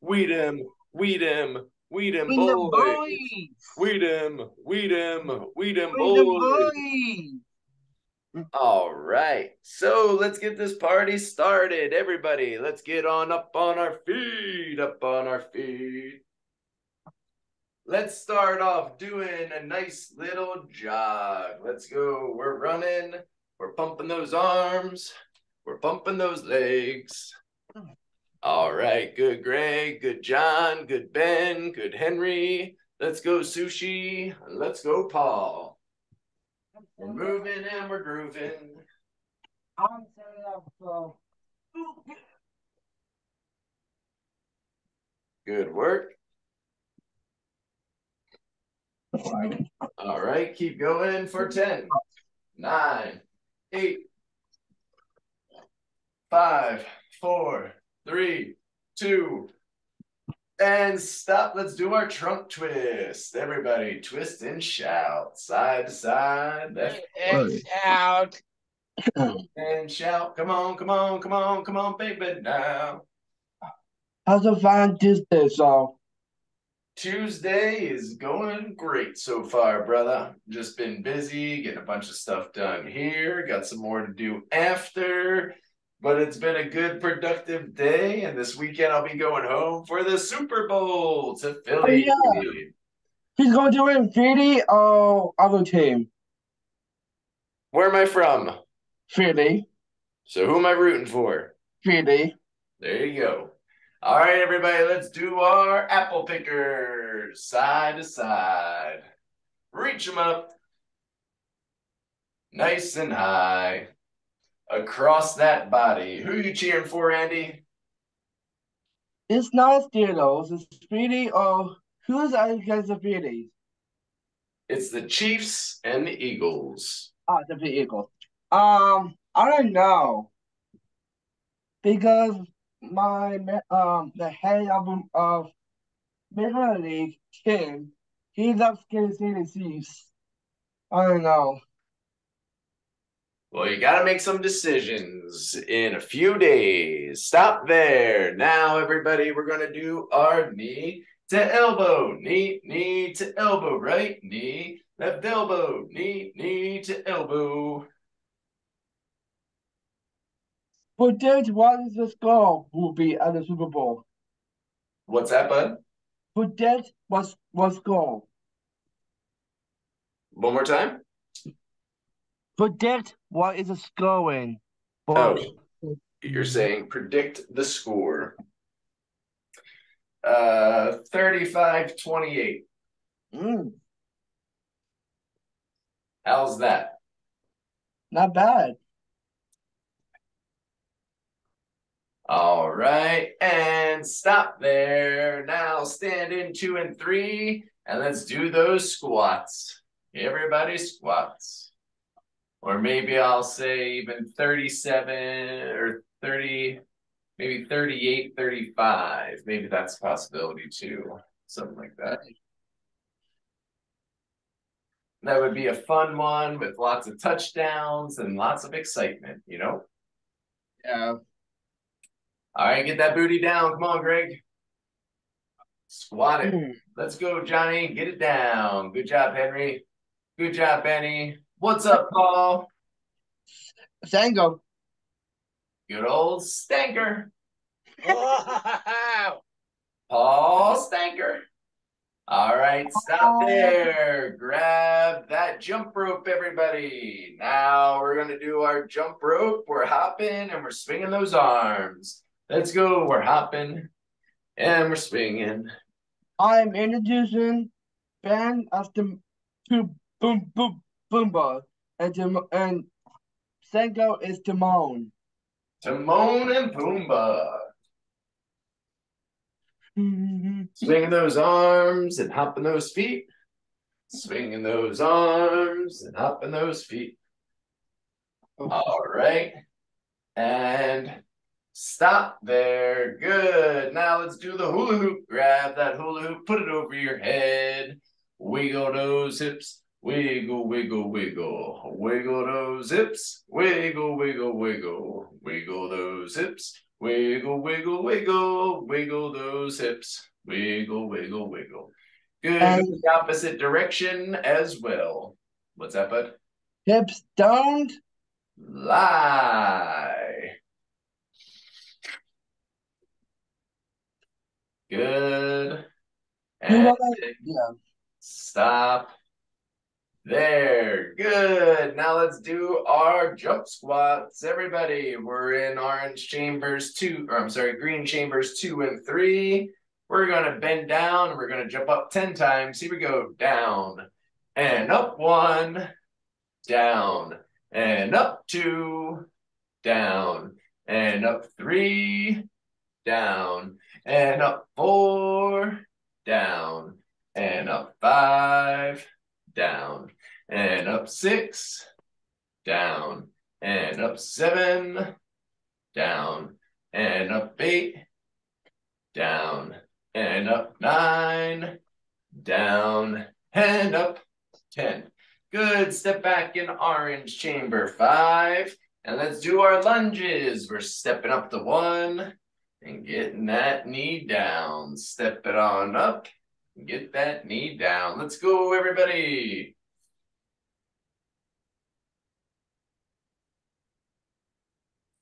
Weed him, weed him, weed him, boys. boys. Weed him, weed him, weed him, boys. boys. All right, so let's get this party started. Everybody, let's get on up on our feet, up on our feet. Let's start off doing a nice little jog. Let's go. We're running, we're pumping those arms, we're pumping those legs. All right, good Greg, good John, good Ben, good Henry. Let's go sushi, let's go Paul. We're moving and we're grooving. I'm setting up so. Good work. All right, keep going for 10, 9, 8, 5, 4, 3, 2, and stop. Let's do our trunk twist. Everybody, twist and shout side to side, left It's out. and shout. Come on, come on, come on, come on, baby, now. How's the fine Tuesday, so? Tuesday is going great so far, brother. Just been busy, getting a bunch of stuff done here. Got some more to do after, but it's been a good, productive day. And this weekend, I'll be going home for the Super Bowl to Philly. Oh, yeah. He's going to Infinity or other team? Where am I from? Philly. So, who am I rooting for? Philly. There you go. All right, everybody, let's do our apple pickers side to side. Reach them up nice and high across that body. Who you cheering for, Andy? It's not Steelers. It's Philly or who's against the Phillies? It's the Chiefs and the Eagles. Ah, the Eagles. Um, I don't know because my um the head of of Major League King, he loves Kansas City Chiefs. I don't know. Well, you got to make some decisions in a few days. Stop there. Now, everybody, we're going to do our knee to elbow, knee, knee to elbow, right knee, left elbow, knee, knee to elbow. Predict what is the score will be at the Super Bowl. What's that, bud? Predict what's what score. One more time. Predict what is the scoring. Oh, you're saying predict the score. Uh, 35 28. Mm, How's that? not bad. All right, and stop there. Now stand in two and three, and let's do those squats. Everybody squats. Or maybe I'll say even 37 or 30, maybe 38, 35. Maybe that's a possibility too. Something like that. That would be a fun one with lots of touchdowns and lots of excitement, you know? Yeah. All right, get that booty down. Come on, Greg. Squat it. Mm. Let's go, Johnny. Get it down. Good job, Henry. Good job, Benny. What's up, Paul? Sango. Good old Stanker. Wow. Paul Stanker. All right, stop there. Grab that jump rope, everybody. Now we're going to do our jump rope. We're hopping and we're swinging those arms. Let's go. We're hopping and we're swinging. I'm introducing Ben of the two boom boom boomba and Tim- and Sango is Timon. Timon and Pumbaa. Swinging those arms and hopping those feet. Swinging those arms and hopping those feet. Oh. All right. And stop there. Good. Now let's do the hula hoop. Grab that hula hoop, put it over your head. Wiggle those hips. Wiggle, wiggle, wiggle. Wiggle those hips. Wiggle, wiggle, wiggle. Wiggle those hips. Wiggle, wiggle, wiggle. Wiggle those hips. Wiggle, wiggle, wiggle. Good. And- the opposite direction as well. What's that, bud? Hips don't. Lie. Good. And Yeah. stop. There. Good. Now let's do our jump squats. Everybody, we're in orange chambers two, or I'm sorry, green chambers two and three. We're going to bend down. We're going to jump up 10 times. Here we go. Down and up one, down and up two, down and up three, down and up four, down and up five, down and up six, down and up seven, down and up eight, down and up nine, down and up 10. Good. Step back in orange chamber five. And let's do our lunges. We're stepping up to one and getting that knee down. Step it on up. Get that knee down. Let's go, everybody.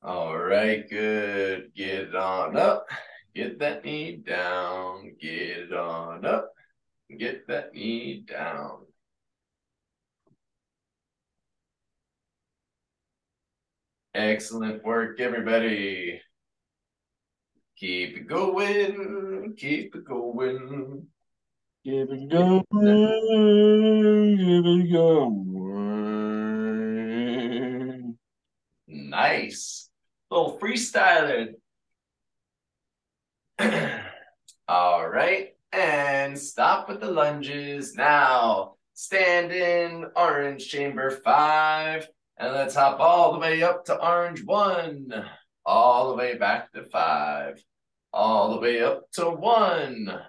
All right, good. Get on up. Get that knee down. Get on up. Get that knee down. Excellent work, everybody. Keep it going. Keep it going. Give it going. Give it going. Nice. Little freestyler. All right. And stop with the lunges. Now, stand in orange chamber five. And let's hop all the way up to orange one. All the way back to five. All the way up to one.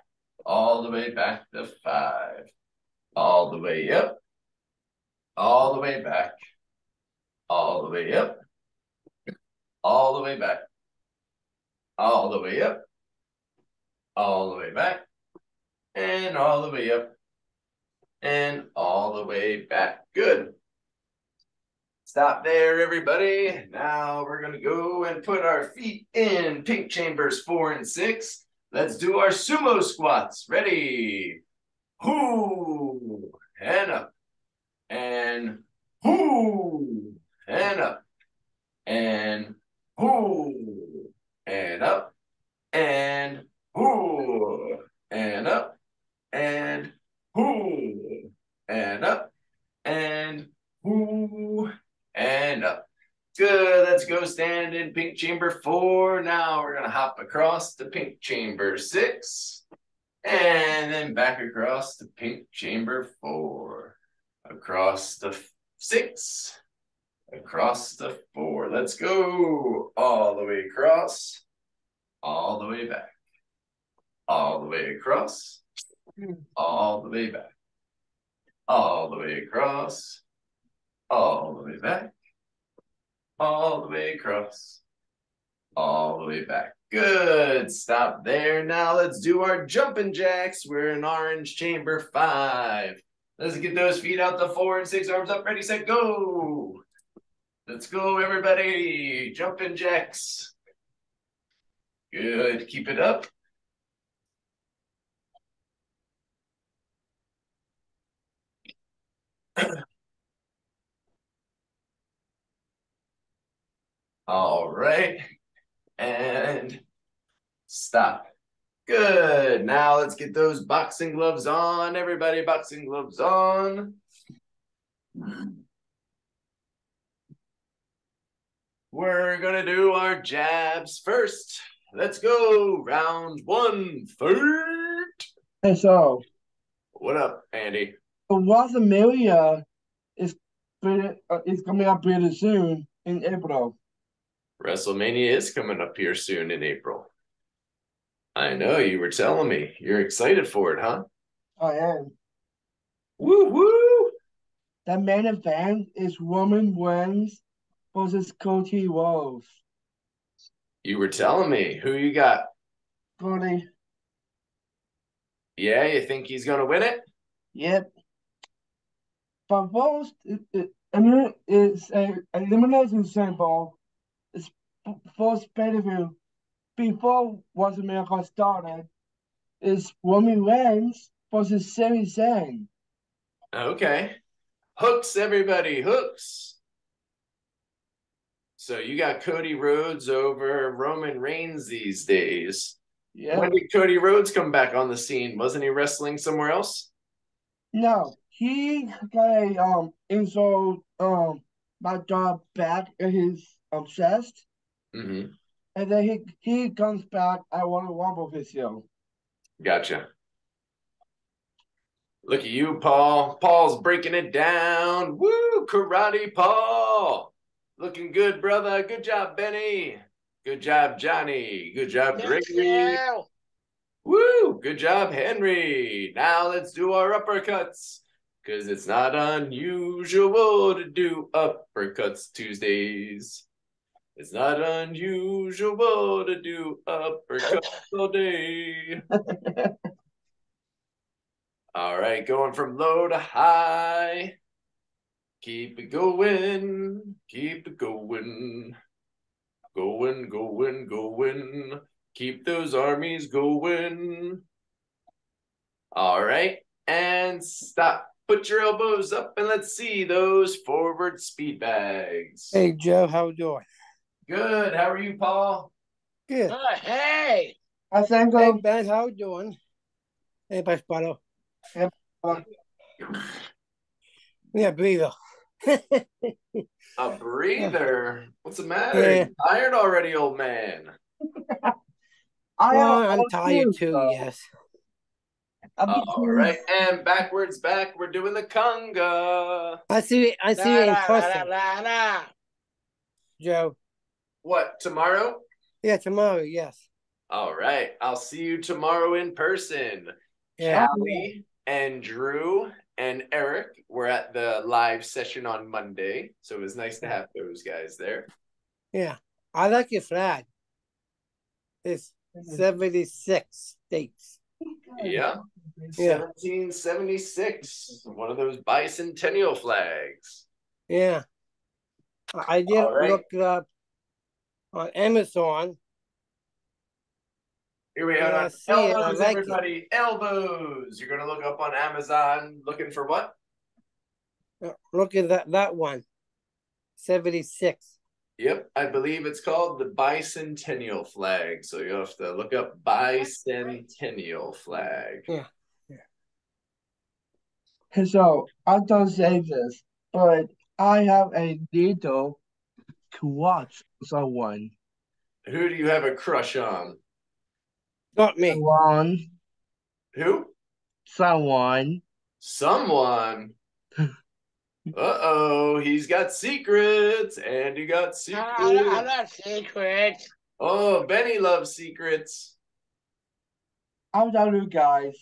All the way back to five. All the way up. All the way back. All the way up. All the way back. All the way up. All the way back. And all the way up. And all the way back. Good. Stop there, everybody. Now we're going to go and put our feet in pink chambers four and six. Let's do our sumo squats. Ready? Whoo! And up. And whoo! And up. And whoo! And up. And whoo! And up. And whoo! And up. And whoo! And up. Good. Let's go stand in pink chamber four. Now we're going to hop across to pink chamber six. And then back across to pink chamber four. Across the six. Across the four. Let's go. All the way across. All the way back. All the way across. All the way back. All the way across. All the way back. All the way across. All the way back. Good. Stop there. Now let's do our jumping jacks. We're in orange chamber five. Let's get those feet out the four and six, arms up, ready, set, go. Let's go, everybody. Jumping jacks. Good. Keep it up. All right. And stop. Good. Now let's get those boxing gloves on. Everybody, boxing gloves on. We're going to do our jabs first. Let's go. Round one, third. And so, What up, Andy? WrestleMania is uh, is coming up pretty soon in April. WrestleMania is coming up here soon in April. I know you were telling me. You're excited for it, huh? I am. Woo woo! the main event is Roman Reigns versus Cody Rhodes. You were telling me who you got. Cody. Yeah, you think he's gonna win it? Yep. But uh, uh, it, I mean, it's a uh, elimination symbol. First pay-per-view before Once America started. Is Roman Reigns versus Sami Zayn. Okay. Hooks, everybody, hooks. So you got Cody Rhodes over Roman Reigns these days. Yeah. When did Cody Rhodes come back on the scene? Wasn't he wrestling somewhere else? No, he got a um insult um my dog back in his um chest, Mm-hmm. and then he he comes back at Royal Rumble this year. Gotcha. Look at you, Paul. Paul's breaking it down. Woo, karate Paul. Looking good, brother. Good job, Benny. Good job, Johnny. Good job, Gregory. Woo! Good job, Henry. Now let's do our uppercuts. Because it's not unusual to do uppercuts Tuesdays. It's not unusual to do uppercuts all day. All right, going from low to high. Keep it going. Keep it going. Going, going, going. Keep those armies going. All right, and stop. Put your elbows up and let's see those forward speed bags. Hey Joe, how you doing? Good. How are you, Paul? Good. Oh, hey. I think Hey Ben, how you doing? Hey Pasparo. uh, Yeah, breather. A breather. What's the matter? Yeah. You tired already, old man? I Well, am I'm old tired too, so yes. I'll All right, and backwards back. We're doing the conga. I see I see La, you in la, la, person, la, la. Joe. What tomorrow? Yeah, tomorrow, yes. All right, I'll see you tomorrow in person. Yeah. Callie and Drew and Eric were at the live session on Monday, so it was nice to have those guys there. Yeah. I like your flag. It's mm-hmm. seventy six states. Yeah, Yeah. 1776, one of those bicentennial flags. Yeah. I I did All right. look it up on Amazon. Here we Yeah, I are. see it. I Elbows, like it. everybody. Elbows. You're gonna look up on Amazon looking for what? Uh, Look at that that one. Seventy six. Yep, I believe it's called the bicentennial flag. So you have to look up bicentennial flag. Yeah. yeah. So I don't say this, but I have a needle to watch someone. Who do you have a crush on? Not me. Someone, Who? someone. Someone. Uh oh, he's got secrets, and you got I, I, I secrets. love secrets. Oh, Benny loves secrets. I'll tell you guys.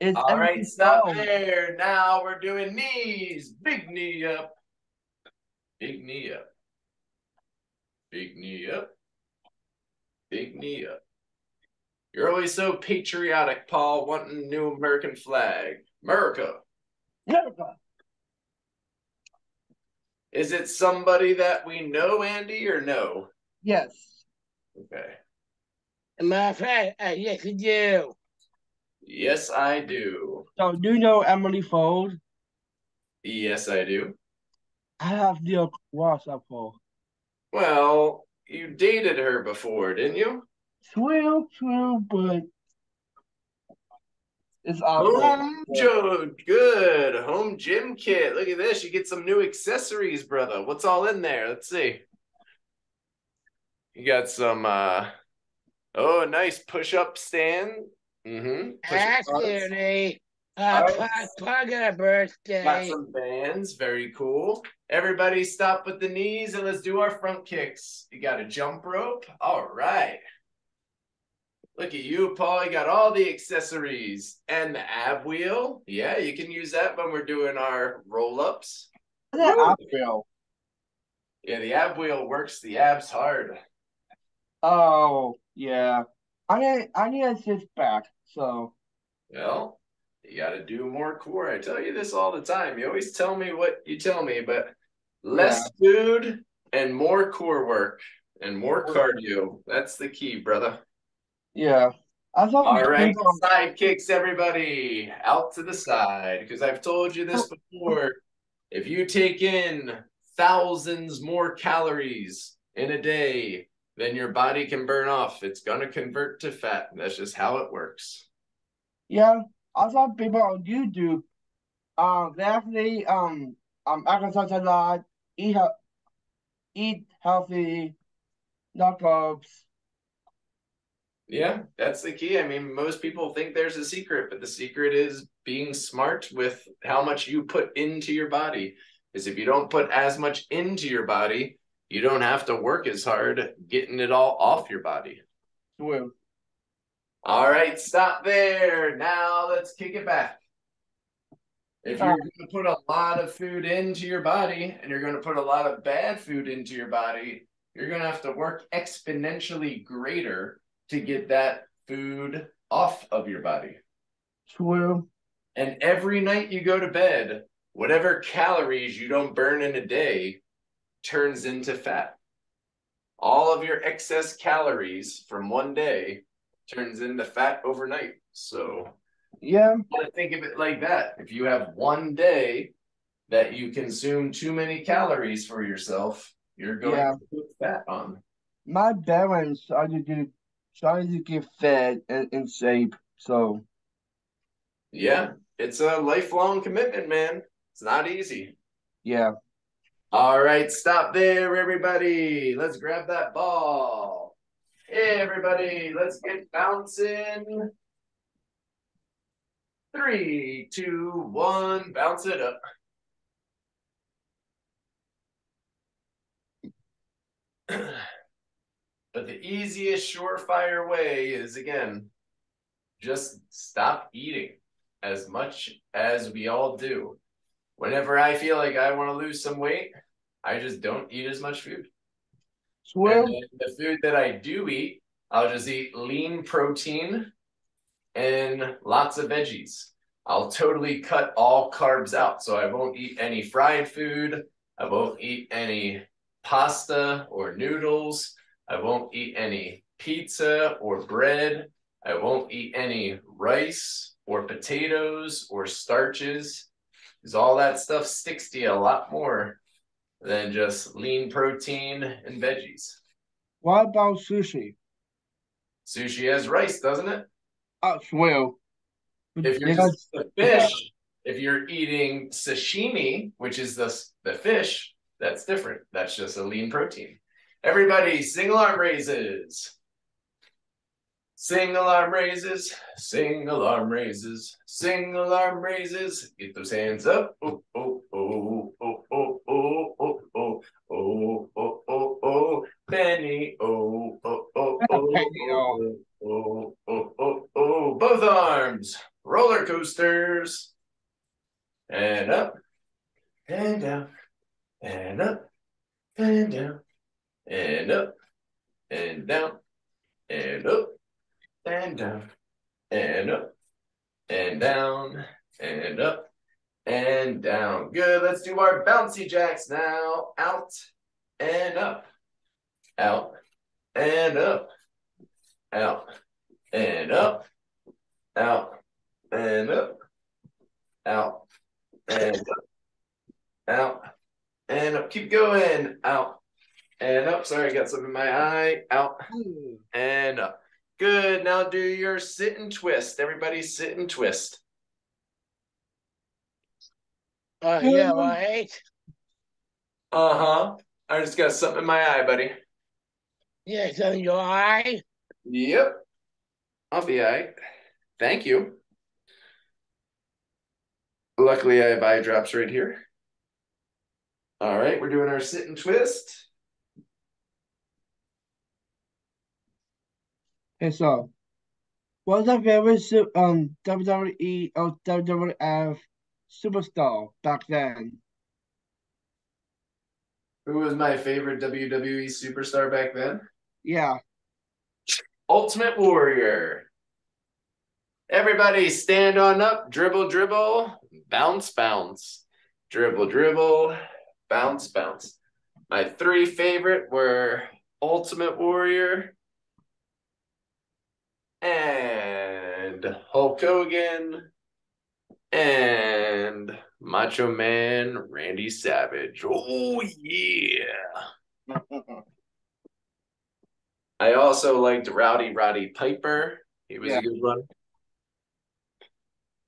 It's All right, empty stop phone. there. Now we're doing knees. Big knee up. Big knee up. Big knee up. Big knee up. You're always so patriotic, Paul, wanting a new American flag. America. America. Is it somebody that we know, Andy, or no? Yes. Okay. My friend, uh, yes, you do. Yes, I do. So do you know Emily Fold? Yes, I do. I have the WhatsApp her. Well, you dated her before, didn't you? True, true, but it's out Home Joe, good. Home gym kit. Look at this. You get some new accessories, brother. What's all in there? Let's see. You got some uh oh, nice push-up stand. Mm-hmm. Actually, Alright. Pog, Pog got a Got birthday. some bands. Very cool. Everybody stop with the knees and let's do our front kicks. You got a jump rope? All right. Look at you, Paul. You got all the accessories and the ab wheel. Yeah, you can use that when we're doing our roll ups. that Woo. ab wheel? Yeah, the ab wheel works the abs hard. Oh yeah. I need I need a six back, So Well, you got to do more core. I tell you this all the time. You always tell me what you tell me, but less food and more core work and more cardio. That's the key, brother. yeah. I thought All right, on- side kicks, everybody out to the side. Because I've told you this before. If you take in thousands more calories in a day than your body can burn off, it's going to convert to fat. That's just how it works. Yeah, I saw people on YouTube. Um, they actually um um exercise a lot, eat he- eat healthy, no carbs. Yeah, that's the key. I mean, most people think there's a secret, but the secret is being smart with how much you put into your body. Is if you don't put as much into your body, you don't have to work as hard getting it all off your body. True. All right, stop there. Now let's kick it back. If you're going to put a lot of food into your body and you're going to put a lot of bad food into your body, you're going to have to work exponentially greater to get that food off of your body. True. And every night you go to bed, whatever calories you don't burn in a day turns into fat. All of your excess calories from one day turns into fat overnight. So Yeah. think of it like that. If you have one day that you consume too many calories for yourself, you're going Yeah. to put fat on. My parents started to trying to get fit and in shape. So Yeah, it's a lifelong commitment, man. It's not easy. yeah. All right, stop there, everybody. Let's grab that ball. Hey, everybody, let's get bouncing. Three, two, one, bounce it up. But the easiest, surefire way is again, just stop eating as much as we all do. Whenever I feel like I want to lose some weight, I just don't eat as much food. And the food that I do eat, I'll just eat lean protein and lots of veggies. I'll totally cut all carbs out. So I won't eat any fried food. I won't eat any pasta or noodles. I won't eat any pizza or bread. I won't eat any rice or potatoes or starches because all that stuff sticks to you a lot more than just lean protein and veggies. What about sushi? Sushi has rice, doesn't it? Uh, oh, true. If you're just the fish, if you're eating sashimi, which is the the fish, that's different. That's just a lean protein. Everybody, single arm raises. Single arm raises, single arm raises, single arm raises. Get those hands up. Oh, oh, oh, oh, oh, oh, both arms. Roller coasters. And up, and down, and up, and down, and up, and down, and up, and down, and up, and down, and up, and down. Good. Let's do our bouncy jacks now. Out and up, out and up, out and up, out and up, out and up, out and up. Keep going. Out and up. Sorry, I got something in my eye. Out and up. Good. Now do your sit and twist. Everybody sit and twist. Uh, yeah, right. Uh huh. I just got something in my eye, buddy. Yeah, it's on your eye. Yep. I'll be all right. Thank you. Luckily, I have eye drops right here. All right, we're doing our sit and twist. Okay, so what's your favorite um WWE or WWF superstar back then? Who was my favorite WWE superstar back then? Yeah. Ultimate Warrior. Everybody stand on up, dribble, dribble, bounce, bounce. Dribble, dribble, bounce, bounce. My three favorite were Ultimate Warrior and Hulk Hogan and Macho Man Randy Savage. Oh, yeah. I also liked Rowdy Roddy Piper. He was Yeah. a good one.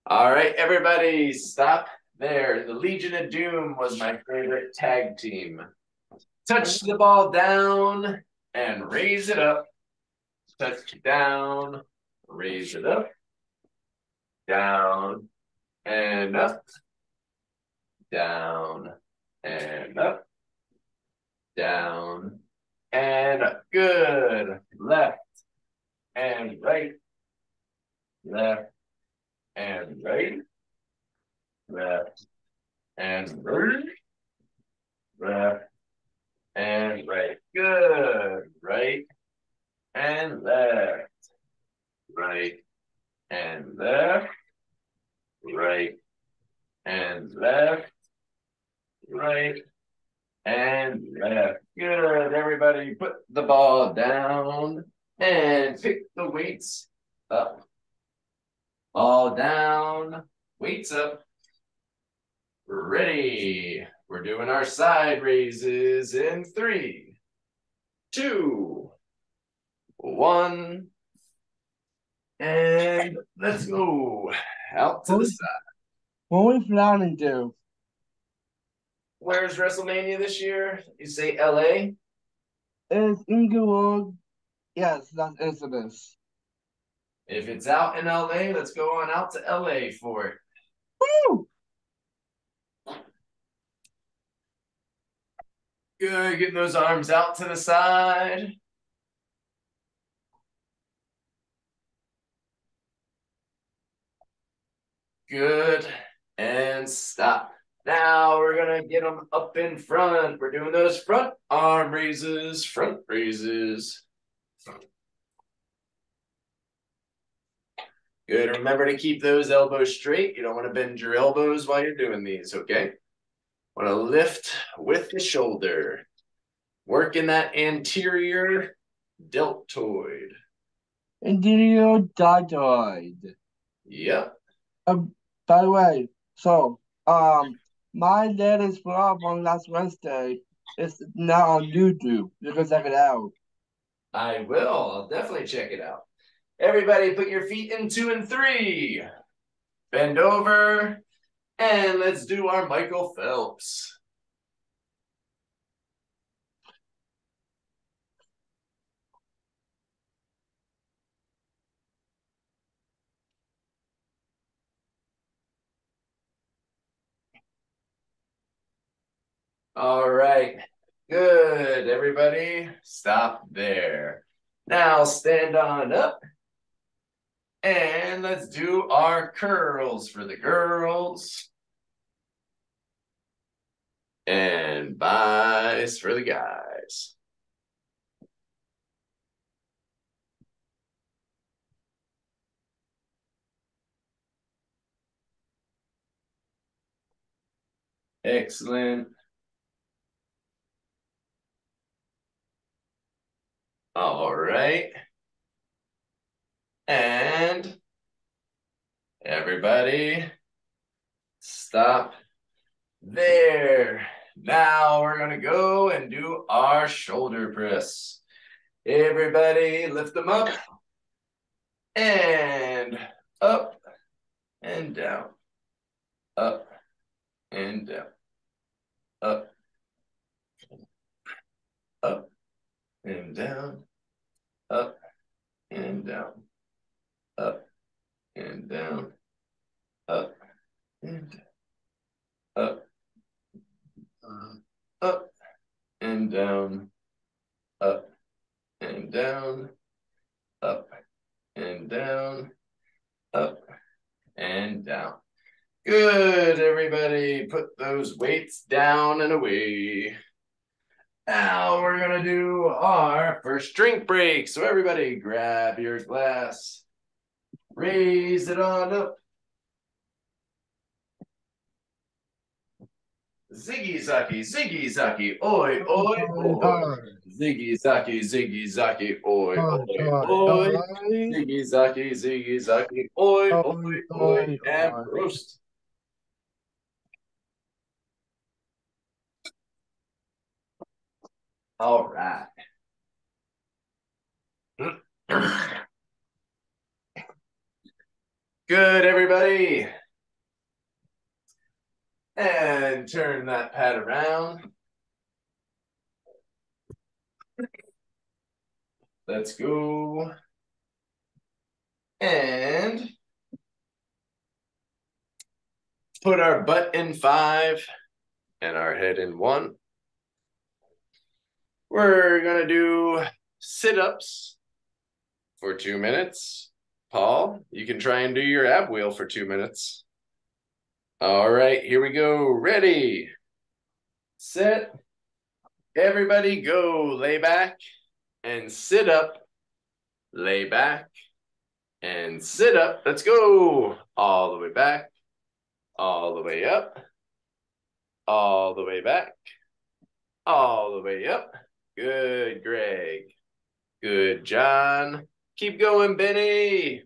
All right, everybody, stop there. The Legion of Doom was my favorite tag team. Touch the ball down and raise it up. Touch it down, raise it up, down and up, down and up, down and up. Good. Left and right, left and right, left and right, left and right. Good. Right and left, right and left, right and left, right and left. Good. Everybody put the ball down and pick the weights up. Ball down, weights up. Ready. We're doing our side raises in three, two, one, and let's go. Out to the side. What we planning to do? Where's WrestleMania this year? You say LA? Is Inglewood? Yes, that's Exodus. If it's out in LA, let's go on out to LA for it. Woo! Good. Getting those arms out to the side. Good. And stop. Now we're going to get them up in front. We're doing those front arm raises, front raises. Good. Remember to keep those elbows straight. You don't want to bend your elbows while you're doing these, okay? Want to lift with the shoulder. Work in that anterior deltoid. Anterior deltoid. Yep. By the way, so um, my latest vlog on last Wednesday is now on YouTube. You can check it out. I will. I'll definitely check it out. Everybody, put your feet in two and three. Bend over. And let's do our Michael Phelps. All right. Good. Everybody, stop there. Now stand on up. And let's do our curls for the girls. And buys for the guys. Excellent. All right. And everybody stop there. Now we're going to go and do our shoulder press. Everybody lift them up and up and down, up and down, up, up and down, up and down, up and down, up and up, uh, up and down, up and down, up and down, up and down. Good, everybody. Put those weights down and away. Now we're gonna do our first drink break. So everybody grab your glass, raise it on up. Ziggy Zaki, Ziggy Zaki, oi, oi, oi. Ziggy Zaki, Ziggy Zaki, oi, oi, oi. Ziggy Zaki, Ziggy Zaki, oi, oi, oi, and roast. All right. Good, everybody. And turn that pad around. Let's go. And put our butt in five and our head in one. We're going to do sit ups for two minutes. Paul, you can try and do your ab wheel for two minutes. All right, here we go. Ready, set, everybody go. Lay back and sit up, lay back and sit up. Let's go. All the way back, all the way up, all the way back, all the way up. Good, Greg. Good, John. Keep going, Benny.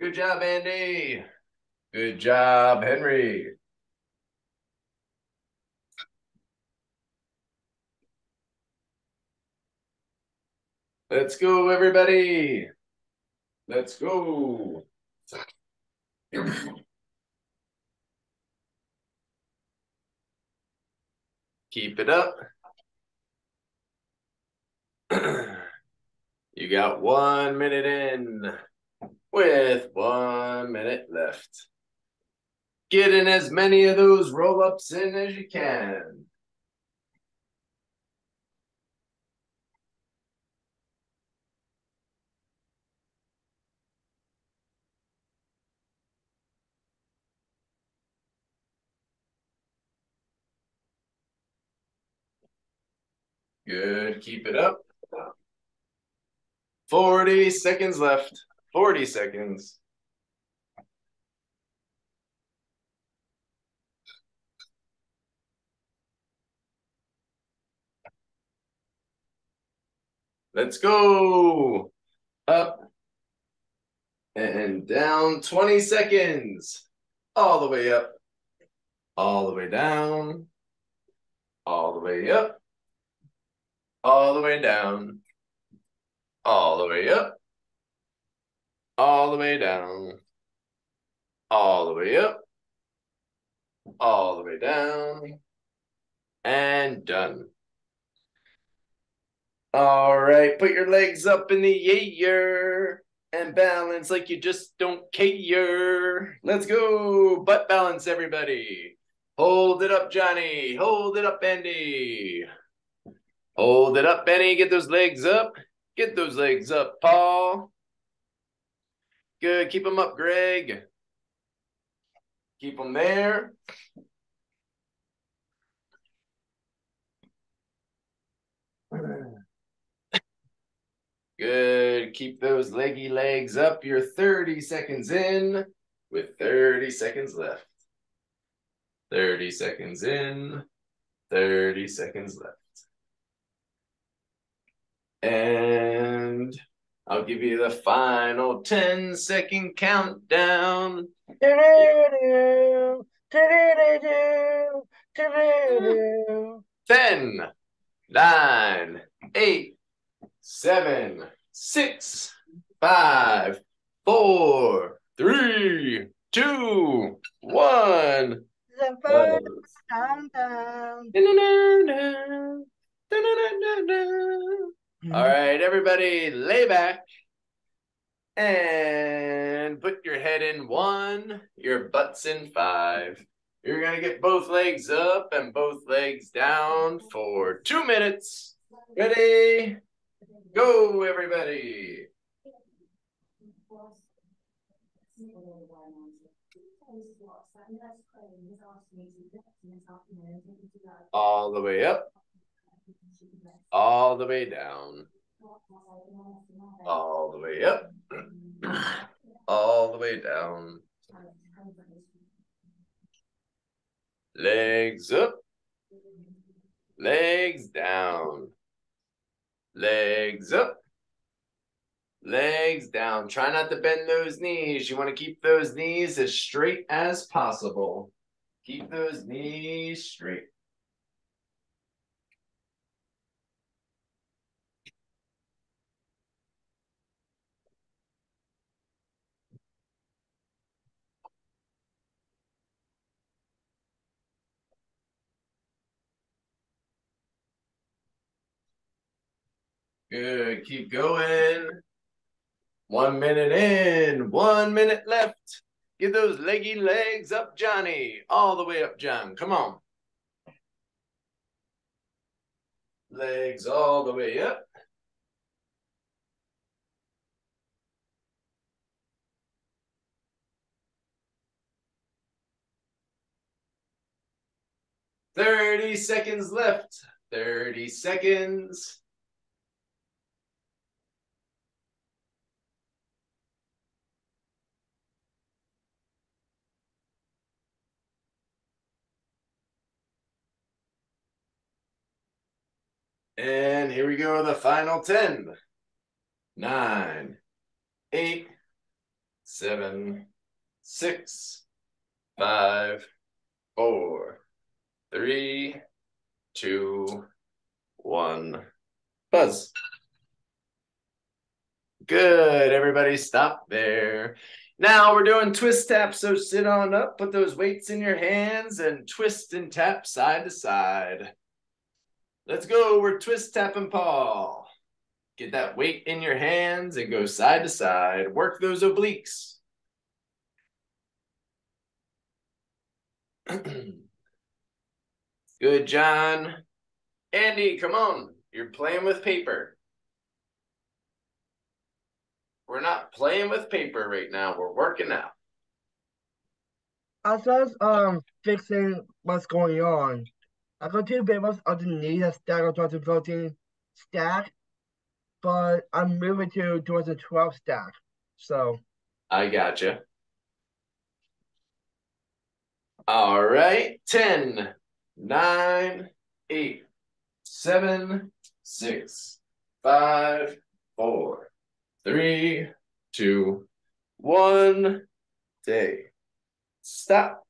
Good job, Andy. Good job, Henry. Let's go, everybody. Let's go. Keep it up. You got one minute in with one minute left. Get in as many of those roll ups in as you can. Good. Keep it up. 40 seconds left. 40 seconds. Let's go. Up and down 20 seconds. All the way up. All the way down. All the way up. All the way down. All the way up. All the way down. All the way up. All the way down. And done. All right, put your legs up in the air and balance like you just don't care. Let's go. Butt balance, everybody. Hold it up, Johnny. Hold it up, Andy. Hold it up, Benny. Get those legs up. Get those legs up, Paul. Good. Keep them up, Greg. Keep them there. Good. Keep those leggy legs up. You're 30 seconds in with 30 seconds left. 30 seconds in, 30 seconds left. And I'll give you the final 10 second countdown. Ten, nine, eight, seven, six, five, four, three, two, one. The first countdown. All mm-hmm. right, everybody, lay back and put your head in one, your butts in five. You're going to get both legs up and both legs down for two minutes. Ready? Go, everybody. All the way up. All the way down. All the way up. All the way down. Legs up. Legs down. Legs up. Legs down. Try not to bend those knees. You want to keep those knees as straight as possible. Keep those knees straight. Good. Keep going. One minute in, one minute left. Get those leggy legs up, Johnny. All the way up, John. Come on. Legs all the way up. Thirty seconds left. Thirty seconds. And here we go, the final 10, 9, 8, 7, 6, 5, 4, 3, 2, 1. Buzz. Good, everybody stop there. Now we're doing twist tap, so sit on up, put those weights in your hands and twist and tap side to side. Let's go. We're twist tap, and paw. Get that weight in your hands and go side to side. Work those obliques. Good, John. Andy, come on. You're playing with paper. We're not playing with paper right now. We're working out. I was um fixing what's going on. I got two papers underneath a stack of 2014 stack, but I'm moving to 2012 stack. So I gotcha. All right. 10, 9, 8, 7, 6, 5, 4, 3, 2, 1. Day. Stop.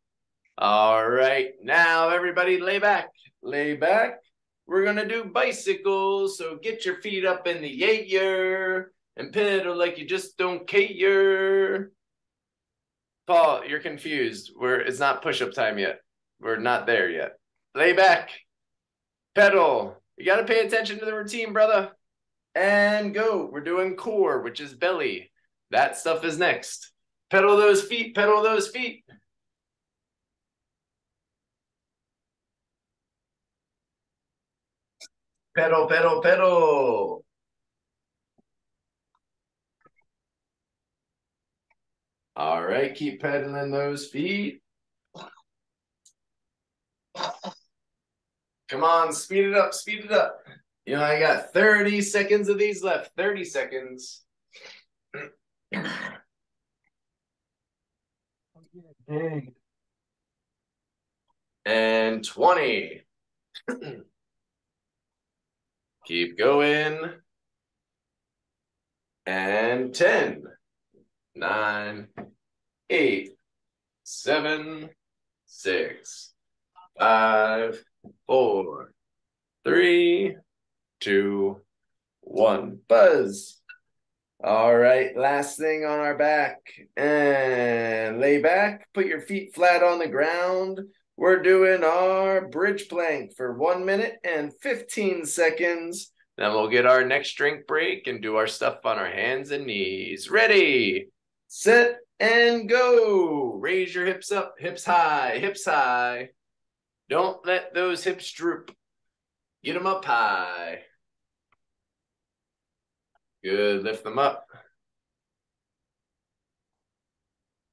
All right. Now, everybody, lay back. Lay back. We're to do bicycles. So get your feet up in the yayer and pedal like you just don't care. Paul, you're confused. We're it's not push-up time yet. We're not there yet. Lay back. Pedal. You got to pay attention to the routine, brother. And go. We're doing core, which is belly. That stuff is next. Pedal those feet, pedal those feet. Pedal, pedal, pedal. All right, keep pedaling those feet. Come on, speed it up, speed it up. You know, I got 30 seconds of these left. 30 seconds. And 20. Keep going. And 10, 9, 8, 7, 6, 5, 4, 3, 2, 1. Buzz. All right, last thing on our back. And lay back, put your feet flat on the ground. We're doing our bridge plank for one minute and 15 seconds. Then we'll get our next drink break and do our stuff on our hands and knees. Ready, set, and go. Raise your hips up, hips high, hips high. Don't let those hips droop. Get them up high. Good. Lift them up.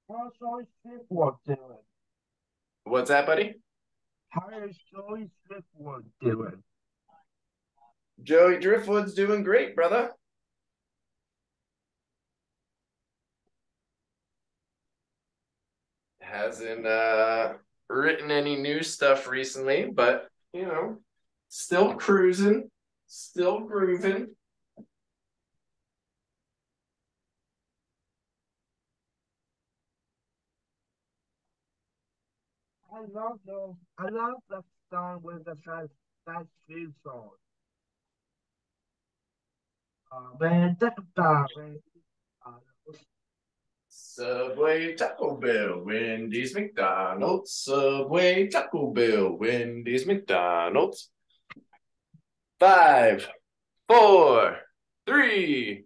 How's Joey Swiftwood doing? What's that, buddy? How is Joey Swiftwood doing? Joey Driftwood's doing great, brother. Hasn't uh written any new stuff recently, but you know, still cruising, still grooving. I love the I love the song with the fast fast food song. The uh, when uh, Subway, Taco Bell, Wendy's, McDonald's. Subway, Taco Bell, Wendy's, McDonald's. Five, four, three,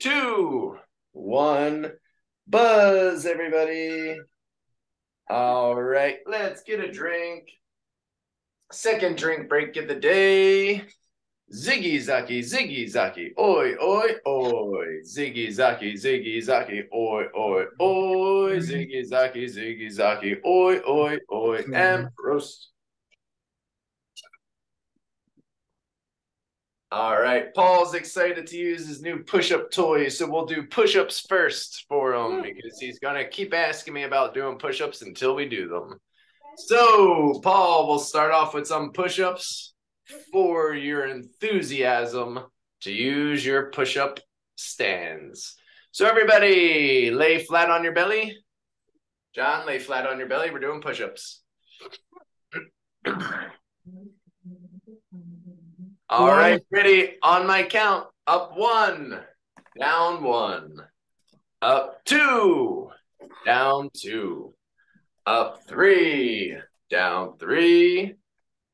two, one. Buzz, everybody. All right, let's get a drink. Second drink break of the day. Ziggy Zaki, Ziggy Zaki, oi, oi, oi. Ziggy Zaki, Ziggy Zaki, oi, oi, oi. Mm-hmm. Ziggy Zaki, Ziggy Zaki, oi, oi, oi. Mm-hmm. And roast. All right, Paul's excited to use his new push-up toy, so we'll do push-ups first for him hmm. because he's gonna keep asking me about doing push-ups until we do them. So, Paul, we'll start off with some push-ups for your enthusiasm to use your push-up stands. So everybody, lay flat on your belly. John, lay flat on your belly. We're doing push-ups. All right, ready on my count. Up one, down one, up two, down two, up three, down three,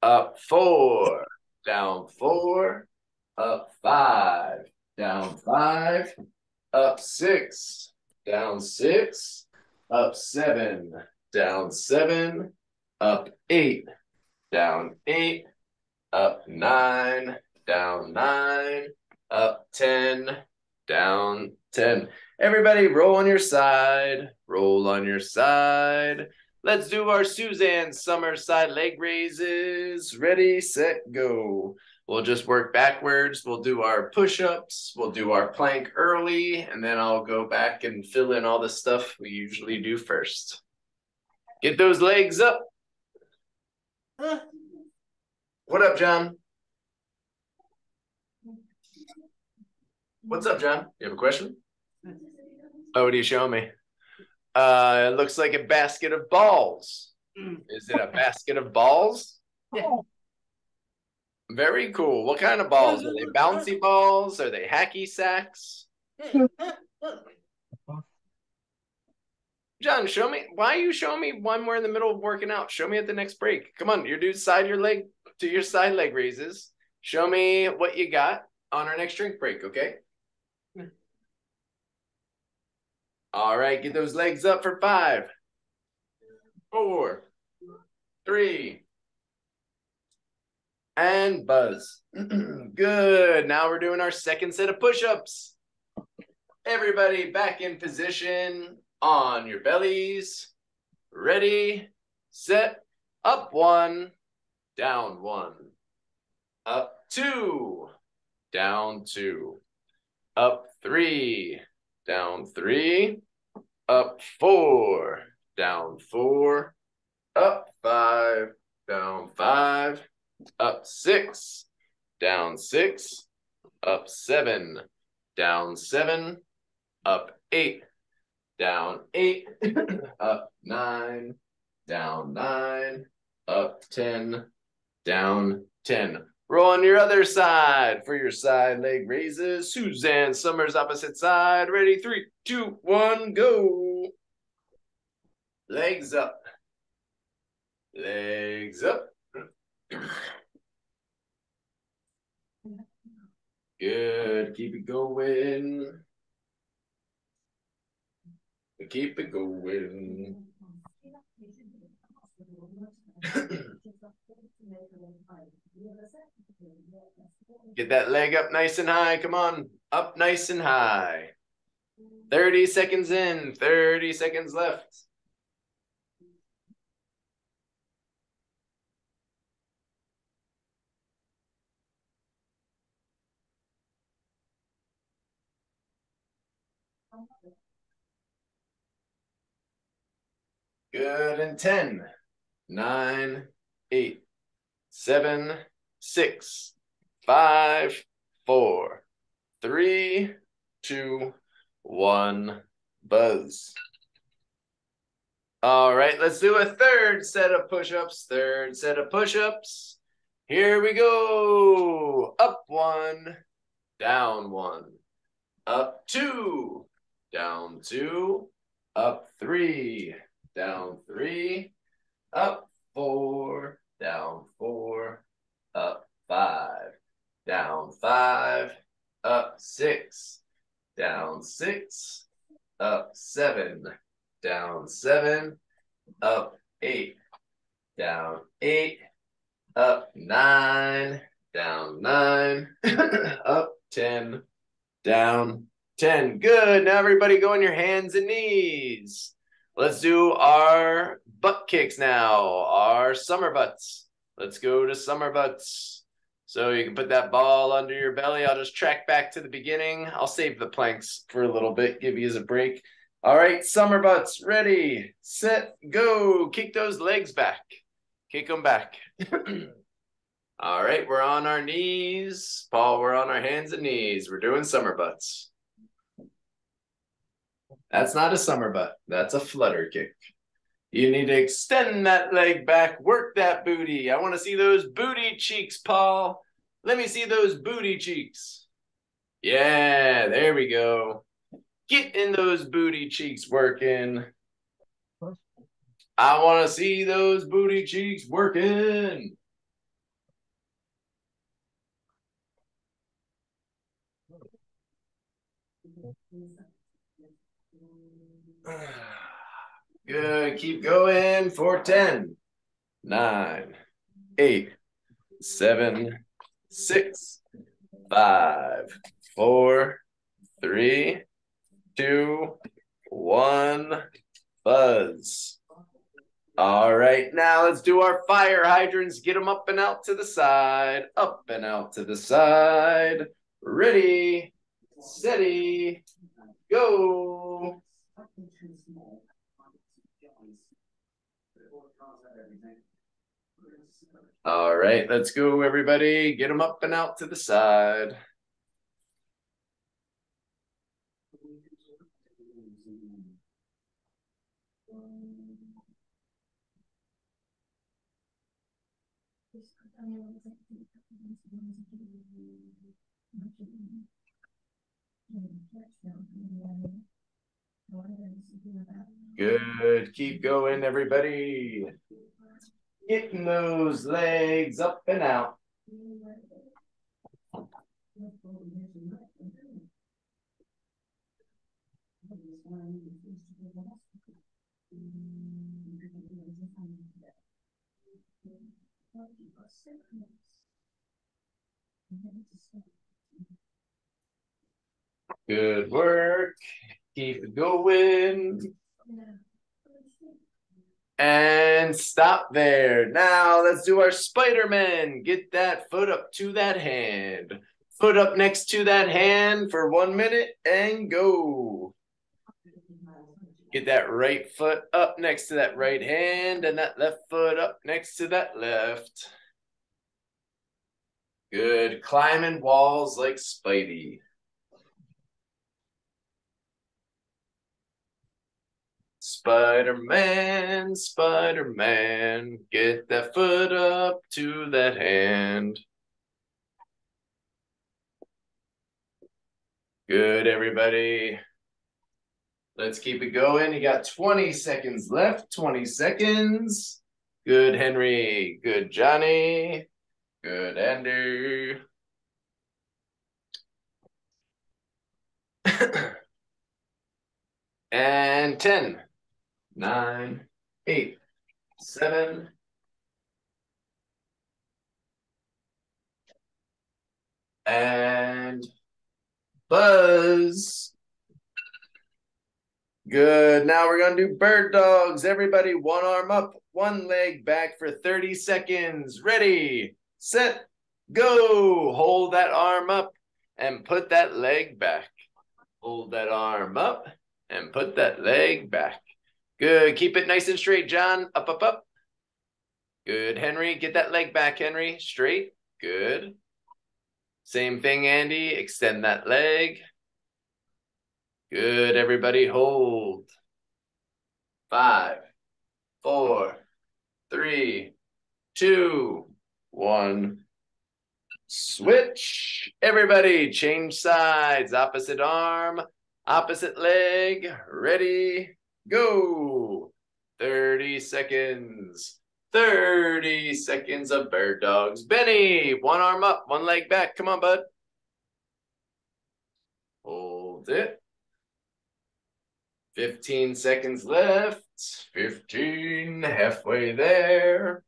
up four, down four, up five, down five, up six, down six, up seven, down seven, up eight, down eight, up nine, down nine, up 10, down 10. Everybody roll on your side, roll on your side. Let's do our Suzanne summer side leg raises. Ready, set, go. We'll just work backwards. We'll do our push-ups. We'll do our plank early, and then I'll go back and fill in all the stuff we usually do first. Get those legs up. What up, John? What's up, John? You have a question? Oh, what are you showing me? Uh, it looks like a basket of balls. Is it a basket of balls? Yeah. Very cool. What kind of balls? Are they bouncy balls? Are they hacky sacks? John, show me. Why are you showing me one? we're in the middle of working out? Show me at the next break. Come on, your dude side your leg to your side leg raises. Show me what you got on our next drink break, okay? All right, get those legs up for five, four, three, and buzz. Good. Now we're doing our second set of push-ups. Everybody back in position on your bellies. Ready, set, up one, down one, up two, down two, up three, down three, up four, down four, up five, down five, up six, down six, up seven, down seven, up eight, down eight, up nine, down nine, up 10, down 10. Roll on your other side for your side leg raises. Suzanne Somers, opposite side. Ready? Three, two, one, go. Legs up. Legs up. Good. Keep it going. Keep it going. Get that leg up nice and high. Come on, up nice and high. 30 seconds in, 30 seconds left. Good. And 10, 9, 8, 7, 6, 5, 4, 3, 2, 1. Buzz. All right, let's do a third set of push ups. Third set of push ups. Here we go. Up one, down one, up two, down two, up three, down three, up four, down four, up five, down five, up six, down six, up seven, down seven, up eight, down eight, up nine, down nine, up 10, down 10. Good. Now, everybody, go on your hands and knees. Let's do our butt kicks now, our summer butts. Let's go to summer butts. So you can put that ball under your belly. I'll just track back to the beginning. I'll save the planks for a little bit, give you a break. All right, summer butts, ready, set, go. Kick those legs back. Kick them back. All right, we're on our knees. Paul, we're on our hands and knees. We're doing summer butts. That's not a summer butt. That's a flutter kick. You need to extend that leg back, work that booty. I want to see those booty cheeks, Paul. Let me see those booty cheeks. Yeah, there we go. Get in those booty cheeks working. I want to see those booty cheeks working. Good. Keep going for 10, 9, 8, 7, 6, 5, 4, 3, 2, 1. Buzz. All right. Now let's do our fire hydrants. Get them up and out to the side. Up and out to the side. Ready, steady, go. All right, let's go, everybody. Get them up and out to the side. Good. Keep going, everybody. Getting those legs up and out. Good work. Keep it going. And stop there. Now let's do our Spider-Man. Get that foot up to that hand. Foot up next to that hand for one minute and go. Get that right foot up next to that right hand and that left foot up next to that left. Good. Climbing walls like Spidey. Spider-Man, Spider-Man, get that foot up to that hand. Good, everybody. Let's keep it going. You got 20 seconds left. 20 seconds. Good, Henry. Good, Johnny. Good, Andrew. and 10, 9, 8, 7, and buzz. Good. Now we're going to do bird dogs. Everybody, one arm up, one leg back for 30 seconds. Ready, set, go. Hold that arm up and put that leg back. Hold that arm up and put that leg back. Good. Keep it nice and straight, John. Up, up, up. Good, Henry. Get that leg back, Henry. Straight. Good. Same thing, Andy. Extend that leg. Good, everybody. Hold. Five, four, three, two, one. Switch. Everybody, change sides. Opposite arm, opposite leg. Ready, go. 30 seconds. 30 seconds of bird dogs. Benny, one arm up, one leg back. Come on, bud. Hold it. 15 seconds left. 15, halfway there.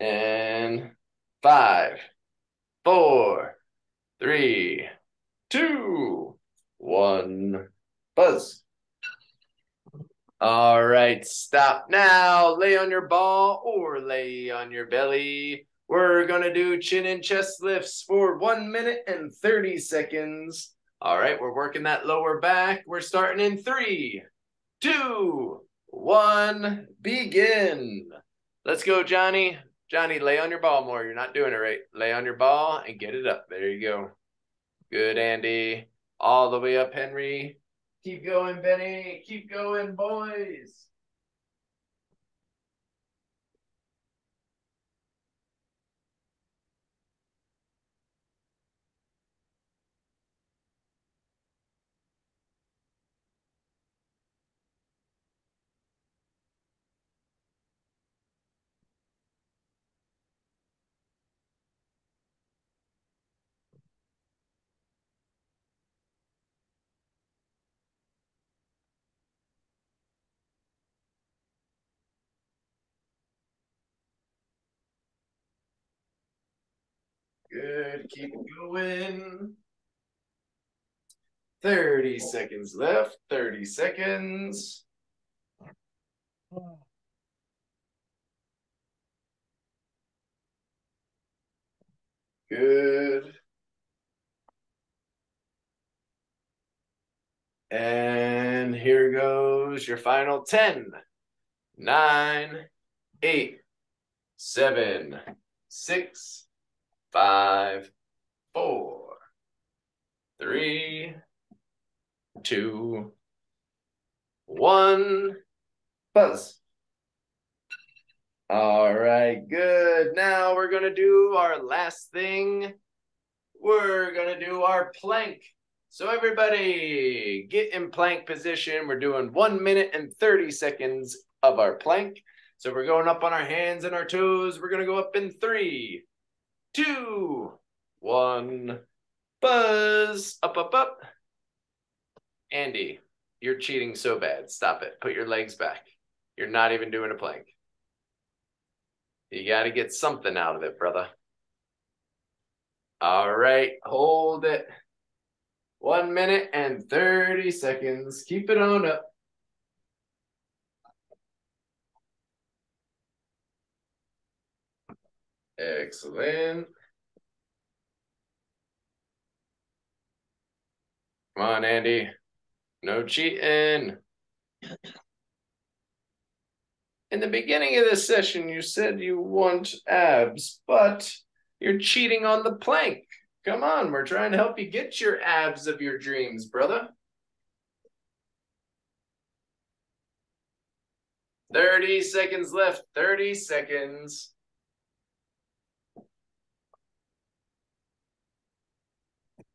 And five, four, three, two, one. Buzz. All right, stop now. Lay on your ball or lay on your belly. We're going to do chin and chest lifts for one minute and 30 seconds. All right, we're working that lower back. We're starting in three, two, one, begin. Let's go, Johnny. Johnny, lay on your ball more. You're not doing it right. Lay on your ball and get it up. There you go. Good, Andy. All the way up, Henry. Keep going, Benny. Keep going, boys. Good. Keep going. 30 seconds left. 30 seconds. Good. And here goes your final 10, 9, 8, 7, 6, five, four, three, two, one. Buzz. All right, good. Now we're going to do our last thing. We're going to do our plank. So everybody get in plank position. We're doing one minute and 30 seconds of our plank. So we're going up on our hands and our toes. We're going to go up in three, two, one. Buzz. Up, up, up. Andy, you're cheating so bad. Stop it. Put your legs back. You're not even doing a plank. You got to get something out of it, brother. All right. Hold it. One minute and 30 seconds. Keep it on up. Excellent. Come on, Andy. No cheating. In the beginning of this session, you said you want abs, but you're cheating on the plank. Come on, we're trying to help you get your abs of your dreams, brother. 30 seconds left. 30 seconds.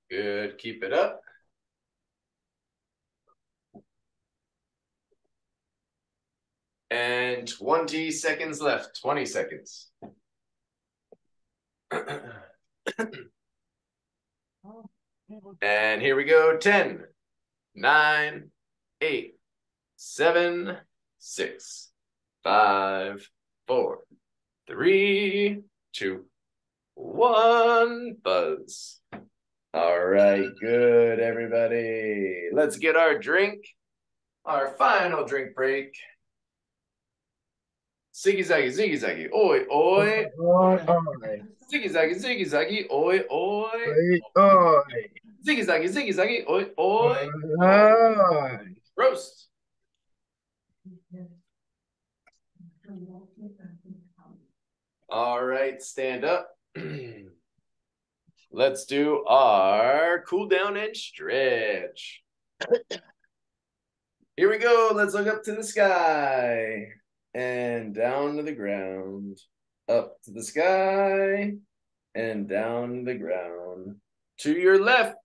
Good. Keep it up. And 20 seconds left. 20 seconds. and here we go 10, 9, 8, 7, 6, 5, 4, 3, 2, 1. Buzz. All right, good, everybody. Let's get our drink, our final drink break. Ziggy zaggy, ziggy zaggy, oi, oi. Ziggy zaggy, ziggy zaggy, oi, oi. Ziggy zaggy, ziggy zaggy, oi, oi. Roast. All right, stand up. Let's do our cool down and stretch. Here we go. Let's look up to the sky and down to the ground. Up to the sky and down the ground. To your left,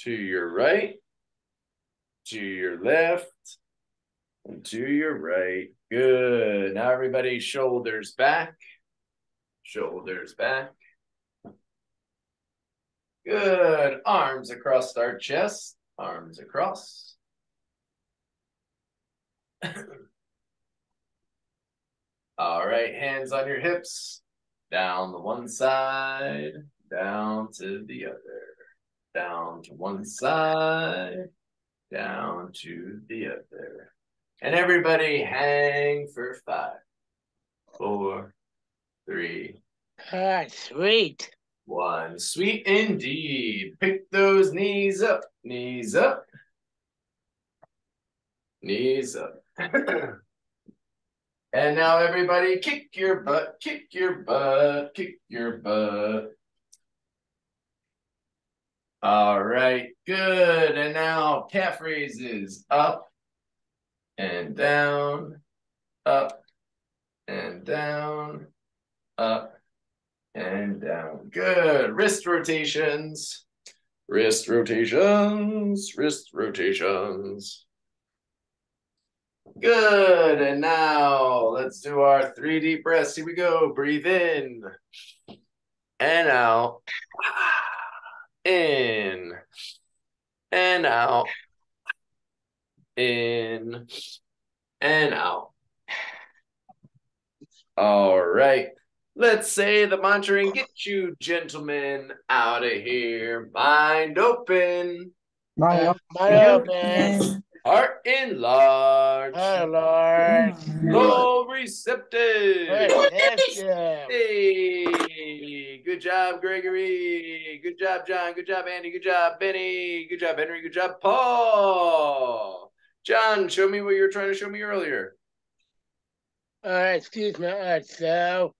to your right, to your left, and to your right. Good. Now, everybody, shoulders back, shoulders back. Good. Arms across our chest, arms across. All right, hands on your hips, down the one side, down to the other, down to one side, down to the other. And everybody hang for five, four, three, Ah, sweet. One. Sweet indeed. Pick those knees up, knees up, knees up. and now everybody kick your butt, kick your butt, kick your butt. All right, good. And now calf raises up and down, up and down, up and down. Good. Wrist rotations, wrist rotations, wrist rotations. Good. And now let's do our three deep breaths. Here we go. Breathe in and out. In and out. In and out. All right. Let's say the mantra and get you gentlemen out of here. Mind open, My Uh, my open. heart enlarged, Lord. soul receptive. Receptive. Hey, good job, Gregory. Good job, John. Good job, Andy. Good job, Benny. Good job, Henry. Good job, Paul. John, show me what you were trying to show me earlier. All right, excuse me. All right, so